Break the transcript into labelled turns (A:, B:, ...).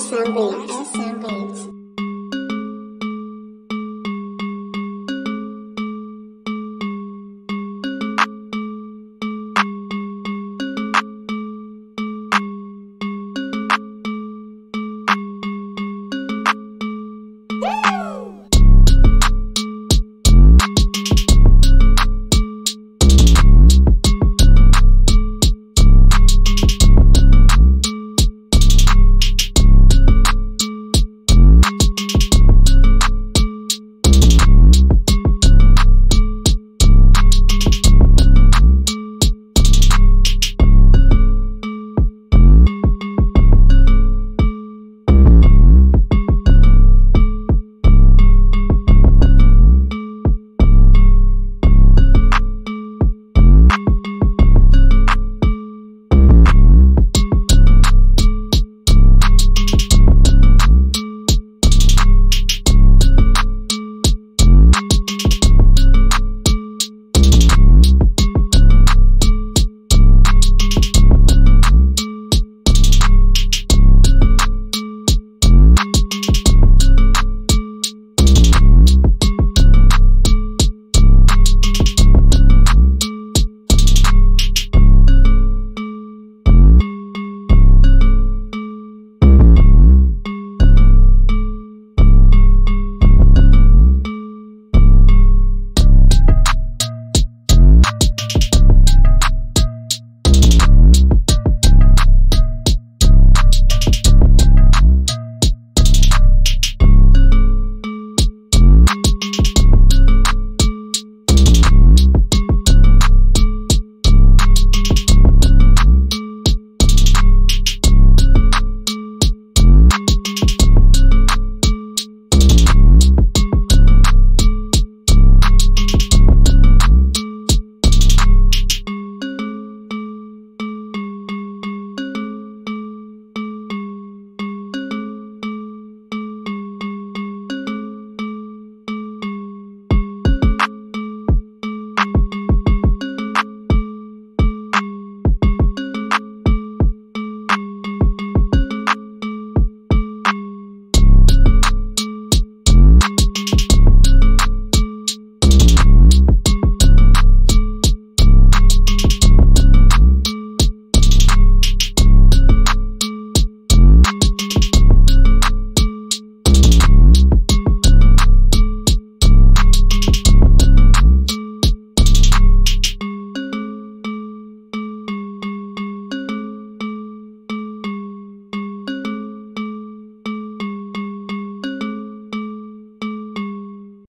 A: some.